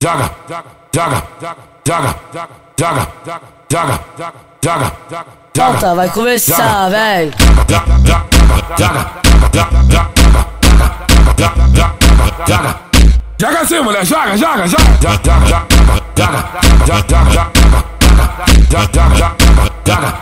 joga, joga, joga, joga, joga, joga, joga. Volta, vai começar, véi. Joga assim, mulher, joga, joga, joga, joga, joga, joga, joga, joga, joga, joga.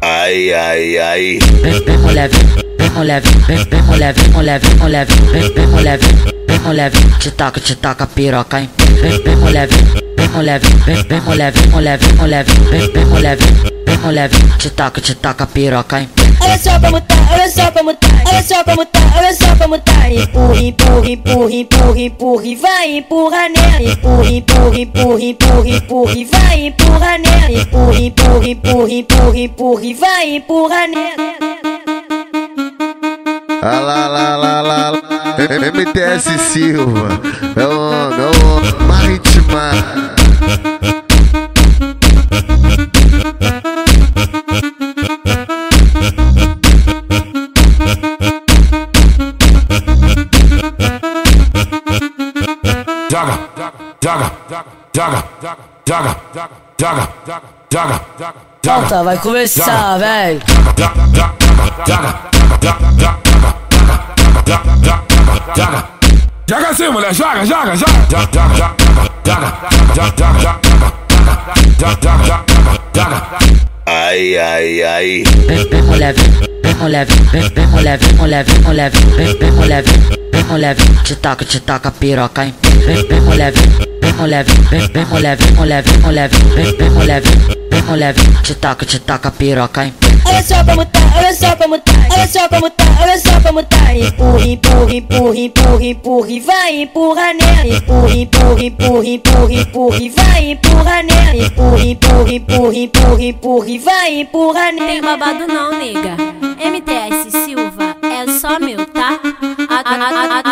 Ai, ai, ai. Vem, vem, mulher, vem, mulher, vem, vem, vem, mulher, vem, mulher, vem, mulher, vem, mulher, vem, mulher, vem, te taca, te taca piroca, hein? Vem, vem, mulher, vem, vem, mulher, vem, vem, vem, mulher, vem, mulher, vem, mulher, vem, vem, vem, mulher, vem, vem, mulher, vem, te taca, te taca piroca, hein? Olha só como tá, olha só como tá, olha só como tá, olha só como tá. Empurra, empurra, empurra, empurra, empurra e vai empurra nela. Empurra, empurra, empurra, empurra, empurra e vai empurra nela. Empurra, empurra, empurra, empurra, empurra e vai empurra nela. Ah lá lá lá lá lá MTS Silva Meu meu Maritma joga, joga, joga, joga, joga, joga, joga. Volta, vai começar, véi. Assim, mulher, joga, joga, joga, joga, joga, joga, joga, joga, joga. Ai, ai, ai. Vem, vem, mulher, vem, vem, mulher, vem, mulher, vem, mulher, vem, mulher, vem, mulher, vem, mulher, te taca, te taca piroca, hein? Vem, vem, mulher, vem, mulher, vem, mulher, vem, mulher, vem, mulher, vem, mulher, vem, mulher, te taca, te taca piroca, hein? Olha só como tá, olha só como tá, olha só como tá, olha só como tá. Empurra, empurra, empurra, empurra, empurra e vai empurra nela. Empurra, empurra, empurra, empurra, empurra e vai empurra nela. Empurra, empurra, empurra, empurra, empurra e vai empurra Tem nela. babado não, nega. MTS Silva é só meu, tá? A- a- a- a-